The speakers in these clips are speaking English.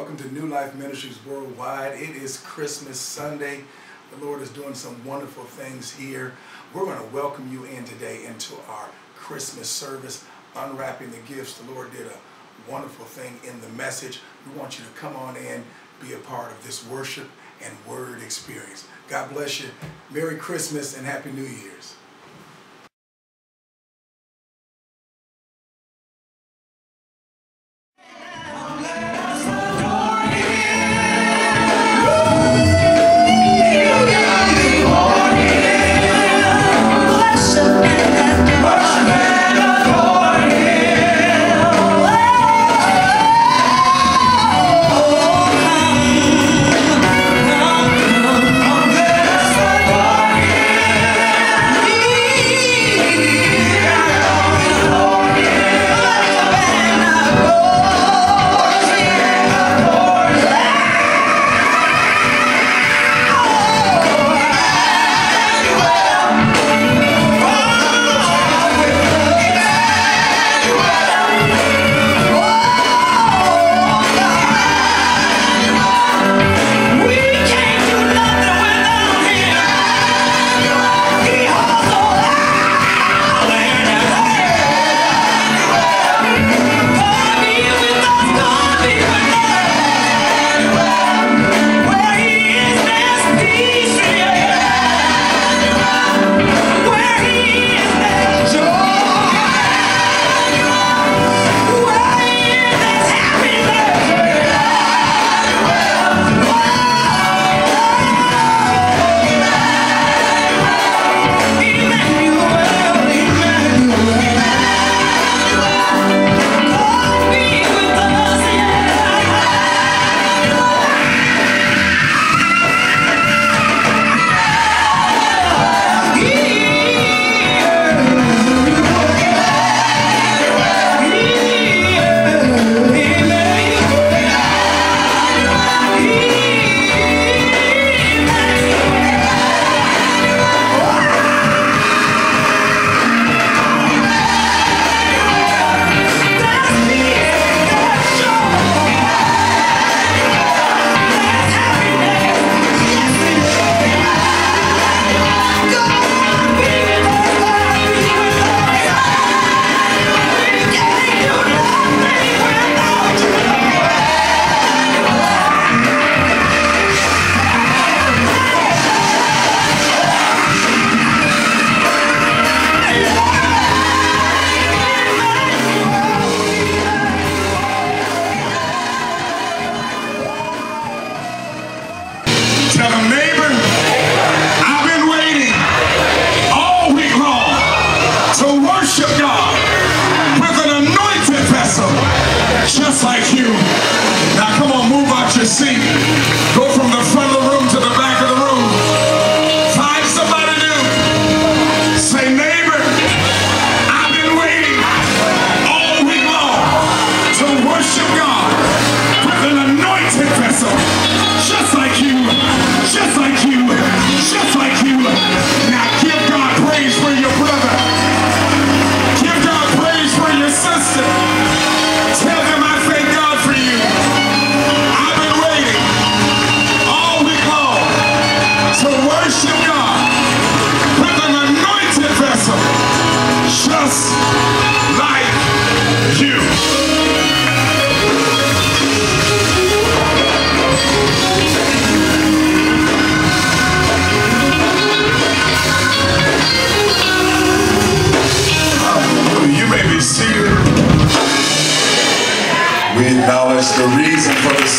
Welcome to New Life Ministries Worldwide. It is Christmas Sunday. The Lord is doing some wonderful things here. We're going to welcome you in today into our Christmas service, unwrapping the gifts. The Lord did a wonderful thing in the message. We want you to come on in, be a part of this worship and word experience. God bless you. Merry Christmas and Happy New Year's.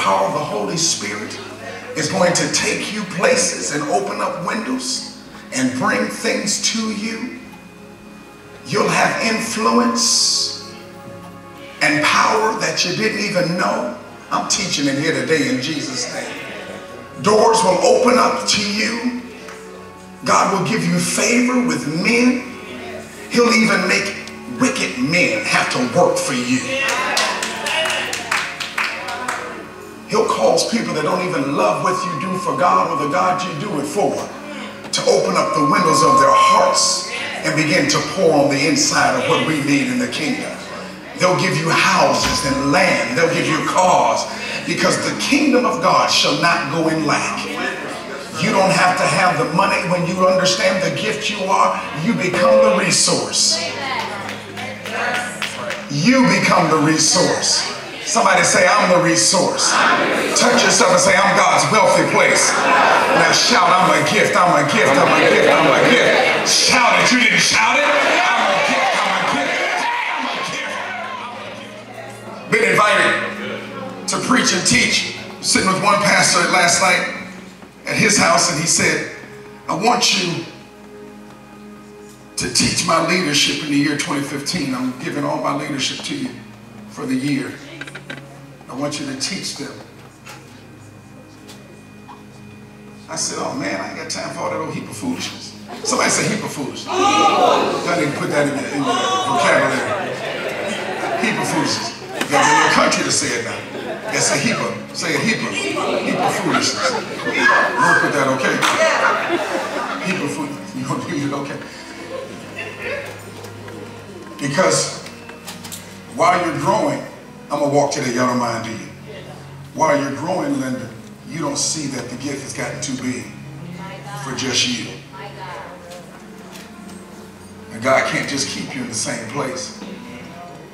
power of the Holy Spirit is going to take you places and open up windows and bring things to you. You'll have influence and power that you didn't even know. I'm teaching it here today in Jesus' name. Doors will open up to you. God will give you favor with men. He'll even make wicked men have to work for you. He'll cause people that don't even love what you do for God or the God you do it for to open up the windows of their hearts and begin to pour on the inside of what we need in the kingdom. They'll give you houses and land. They'll give you cars because the kingdom of God shall not go in lack. You don't have to have the money when you understand the gift you are. You become the resource. You become the resource. Somebody say, I'm the resource. Touch yourself and say, I'm God's wealthy place. Now shout, I'm a gift, I'm a gift, I'm a gift, I'm a gift. Shout it. You didn't shout it. I'm a gift, I'm a gift. I'm a gift. Been invited to preach and teach. Sitting with one pastor last night at his house and he said, I want you to teach my leadership in the year 2015. I'm giving all my leadership to you for the year. I want you to teach them. I said, oh man, I ain't got time for all that old heap of foolishness. Somebody say heap of foolishness. I didn't put that in the, in the vocabulary. Heap of foolishness. You got a little country to say it now. Yes, a heap of, say a heap of, heap of foolishness. Work with that, okay? Heap of foolishness. You use it, okay? Because while you're growing, I'm going to walk today, y'all don't mind, do you? While you're growing, Linda, you don't see that the gift has gotten too big for just you. And God can't just keep you in the same place.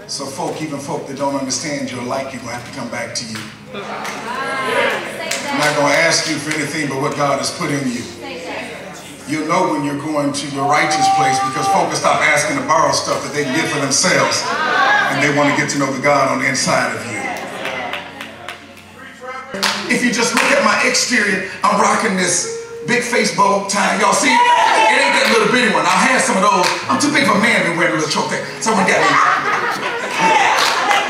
So folk, even folk that don't understand your like you, will have to come back to you. I'm not going to ask you for anything but what God has put in you. You'll know when you're going to your righteous place because folks stop asking to borrow stuff that they can get for themselves and they want to get to know the God on the inside of you. If you just look at my exterior, I'm rocking this big face bow tie. Y'all see it? Ain't that little bitty one. I had some of those. I'm too big for a man to wear a little choke thing. Someone got me.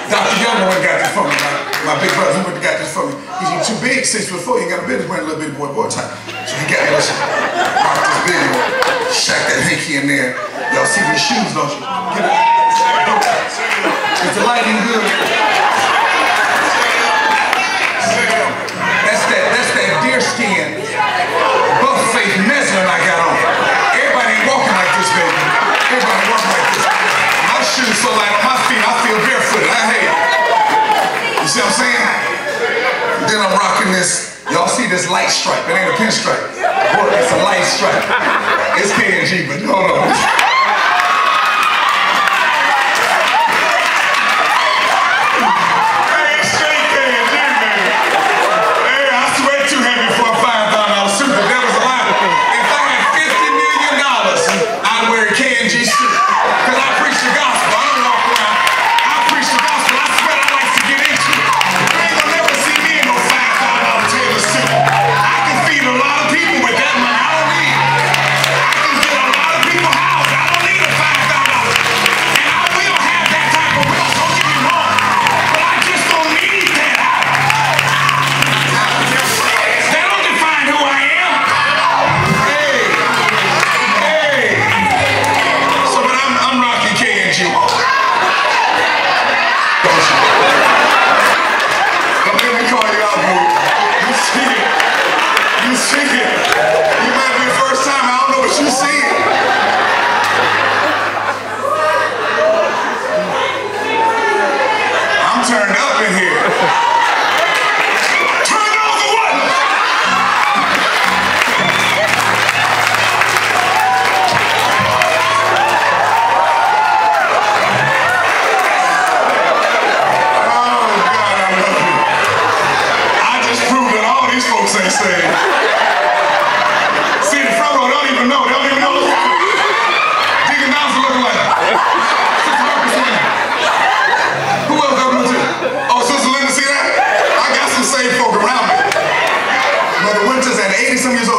Dr. Young one got this for me. My, big brother, and got this for me. He's too big, six foot four. He got a business a little bitty boy boy tie. So he got me this, rock this one. Shack that hanky in there. Y'all see these shoes, don't you? Get it. Is the lighting good? That's that, that's that deer skin, buff face Mezlan I got on. Everybody ain't walking like this, baby. Everybody walking like this. My shoes so light on my feet, I feel barefooted. I hate it. You see what I'm saying? Then I'm rocking this. Y'all see this light stripe. It ain't a pinstripe. It's a light stripe. It's K&G, but hold on.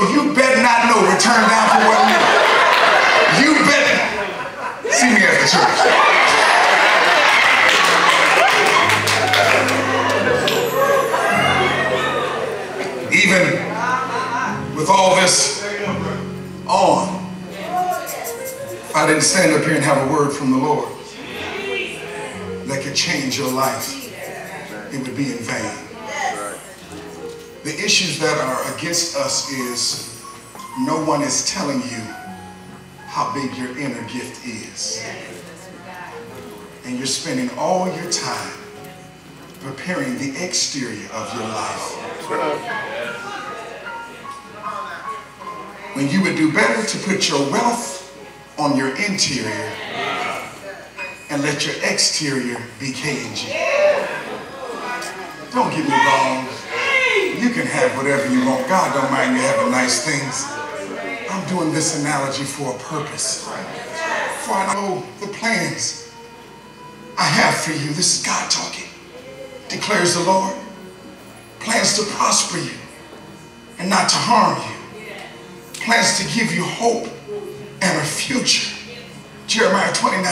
know, you better not know Return turn down for what you You better see me at the church. Even with all this on, if I didn't stand up here and have a word from the Lord that could change your life, it would be in vain. The issues that are against us is no one is telling you how big your inner gift is. And you're spending all your time preparing the exterior of your life. when you would do better to put your wealth on your interior and let your exterior be cagey. Don't get me wrong. You can have whatever you want. God don't mind you having nice things. I'm doing this analogy for a purpose. For I know the plans I have for you. This is God talking, declares the Lord. Plans to prosper you and not to harm you plans to give you hope and a future. Jeremiah 29,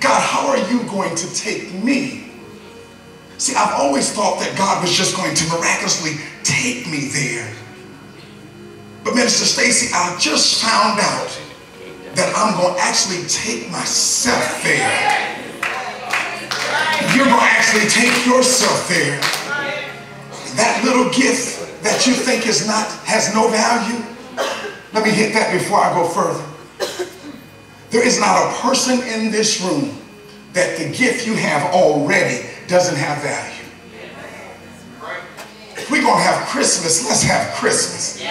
God, how are you going to take me? See, I've always thought that God was just going to miraculously take me there. But Minister Stacy, I just found out that I'm going to actually take myself there. You're going to actually take yourself there. That little gift that you think is not, has no value, let me hit that before I go further. There is not a person in this room that the gift you have already doesn't have value. If we're going to have Christmas, let's have Christmas.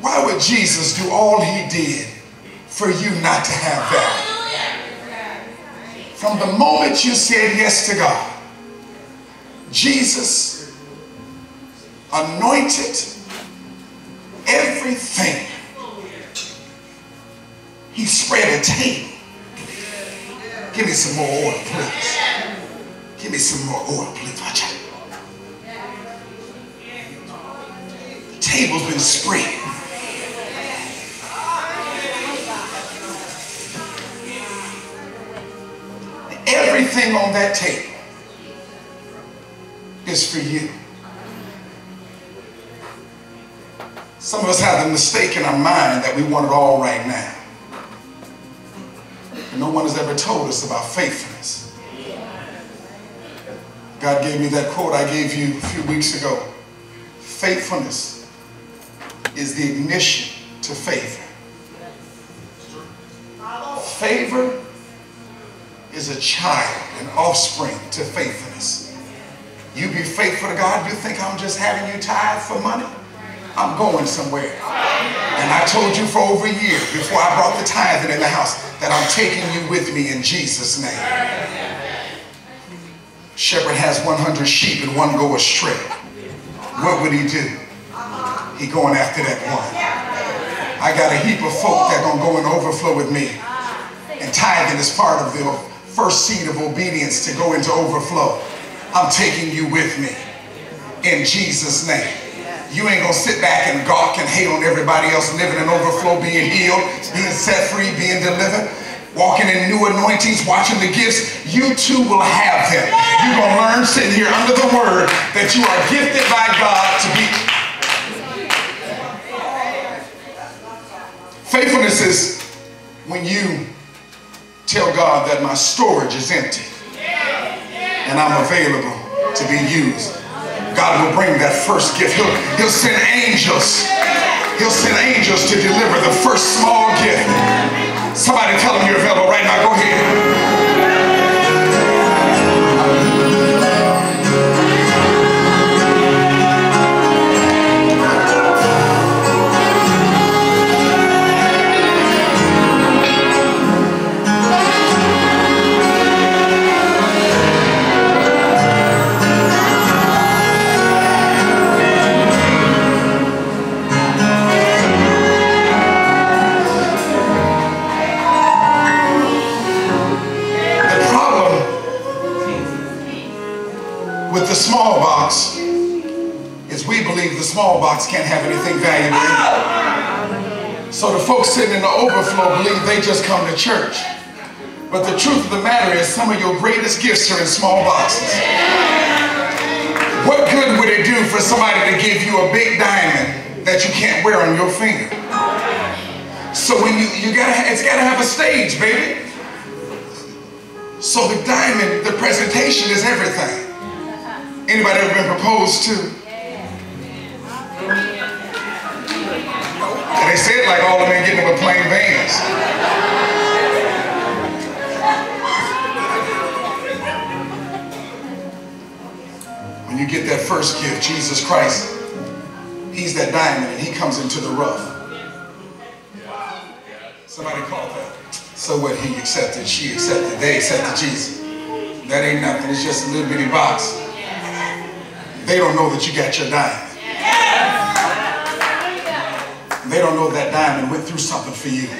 Why would Jesus do all he did for you not to have value? From the moment you said yes to God, Jesus anointed everything he spread a table. Give me some more oil, please. Give me some more oh, oil, please. Watch out. The table's been spread. Everything on that table is for you. Some of us have the mistake in our mind that we want it all right now. No one has ever told us about faithfulness. God gave me that quote I gave you a few weeks ago. Faithfulness is the ignition to favor. Favor is a child, an offspring to faithfulness. You be faithful to God, you think I'm just having you tithe for money? I'm going somewhere. And I told you for over a year before I brought the tithing in the house that I'm taking you with me in Jesus' name. Shepherd has 100 sheep and one go astray. What would he do? He going after that one. I got a heap of folk that gonna go in overflow with me. And tithing is part of the first seed of obedience to go into overflow. I'm taking you with me in Jesus' name. You ain't gonna sit back and gawk and hate on everybody else living in overflow, being healed, being set free, being delivered, walking in new anointings, watching the gifts. You too will have them. You're gonna learn sitting here under the word that you are gifted by God to be. Faithfulness is when you tell God that my storage is empty and I'm available to be used. God will bring that first gift. He'll, he'll send angels. He'll send angels to deliver the first small gift. Somebody tell him you're available right now. Go ahead. Small box is we believe the small box can't have anything valuable in it. So the folks sitting in the overflow believe they just come to church. But the truth of the matter is some of your greatest gifts are in small boxes. What good would it do for somebody to give you a big diamond that you can't wear on your finger. So when you, you gotta, it's gotta have a stage, baby. So the diamond, the presentation is everything. Anybody ever been proposed to? And they say it like all the men getting with plain Vans. When you get that first gift, Jesus Christ, He's that diamond and He comes into the rough. Somebody called that. So what? He accepted, she accepted, they accepted Jesus. That ain't nothing. It's just a little bitty box. They don't know that you got your diamond. They don't know that diamond went through something for you.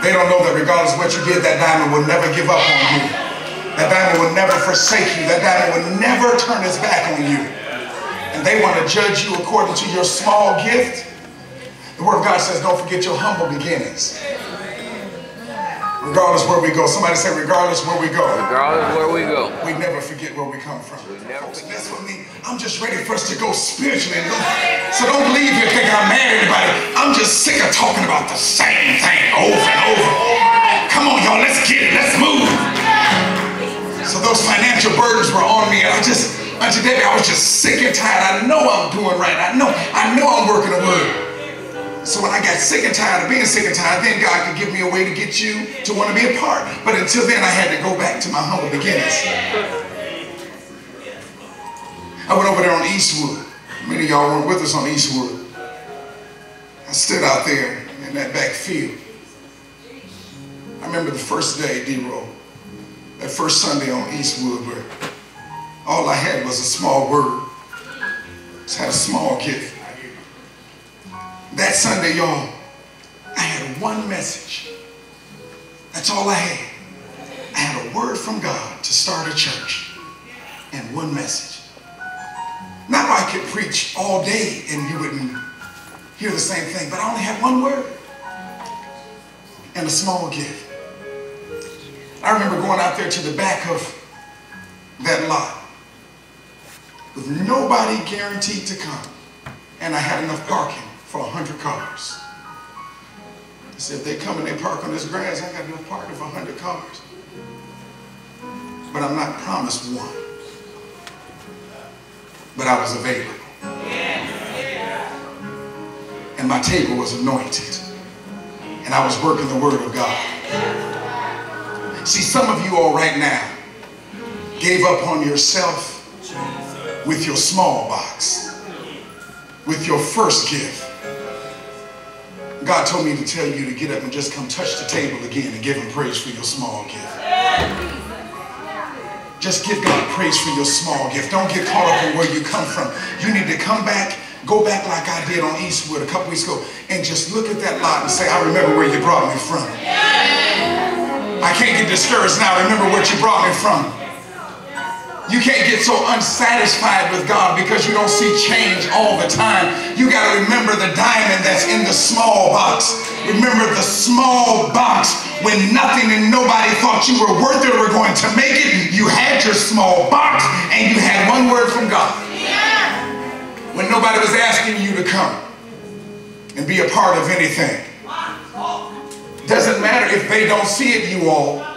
They don't know that regardless of what you did, that diamond will never give up on you. That diamond will never forsake you. That diamond will never turn its back on you. And they want to judge you according to your small gift. The Word of God says, don't forget your humble beginnings. Regardless where we go. Somebody say, regardless where we go. Regardless where we go. We never forget where we come from. never Folks, that's what me. I'm just ready for us to go spiritually. go- So don't leave here thinking I'm mad at anybody. I'm just sick of talking about the same thing over and over. Come on, y'all, let's get it. Let's move. So those financial burdens were on me, and I just, and today I was just sick and tired. I know I'm doing right. I know, I know I'm working the word. So when I got sick and tired of being sick and tired, then God could give me a way to get you to want to be a part. But until then, I had to go back to my humble beginnings. I went over there on Eastwood. Many of y'all weren't with us on Eastwood. I stood out there in that back field. I remember the first day, D-Roll, that first Sunday on Eastwood where all I had was a small word. Just had a small gift. That Sunday, y'all, I had one message. That's all I had. I had a word from God to start a church and one message. Now I could preach all day and you wouldn't hear the same thing, but I only had one word and a small gift. I remember going out there to the back of that lot with nobody guaranteed to come, and I had enough parking for 100 cars. I said, if they come and they park on this grass, I got enough parking for 100 cars. But I'm not promised one. But I was available. And my table was anointed. And I was working the word of God. See, some of you all right now gave up on yourself with your small box, with your first gift. God told me to tell you to get up and just come touch the table again and give him praise for your small gift. Just give God praise for your small gift. Don't get caught up in where you come from. You need to come back, go back like I did on Eastwood a couple weeks ago, and just look at that lot and say, I remember where you brought me from. I can't get discouraged now. I remember what you brought me from. You can't get so unsatisfied with God because you don't see change all the time. You got to remember the diamond that's in the small box. Remember the small box when nothing and nobody thought you were worth it or were going to make it. You had your small box and you had one word from God. When nobody was asking you to come and be a part of anything. Doesn't matter if they don't see it, you all.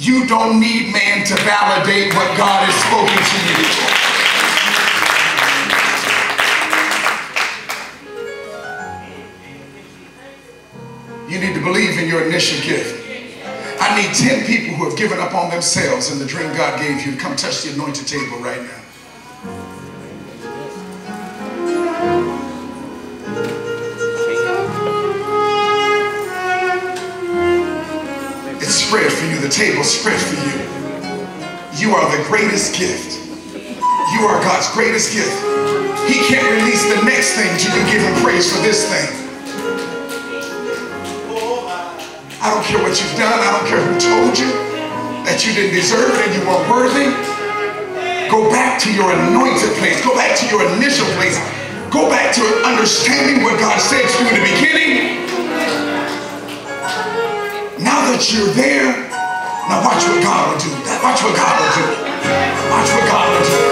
You don't need man to validate what God has spoken to you. You need to believe in your initial gift. I need 10 people who have given up on themselves and the dream God gave you to come touch the anointed table right now. Spread for you. You are the greatest gift. You are God's greatest gift. He can't release the next thing till you give him praise for this thing. I don't care what you've done. I don't care who told you that you didn't deserve and you weren't worthy. Go back to your anointed place. Go back to your initial place. Go back to understanding what God said to you in the beginning. Now that you're there, now watch what God will do. Watch what God will do. Watch what God will do.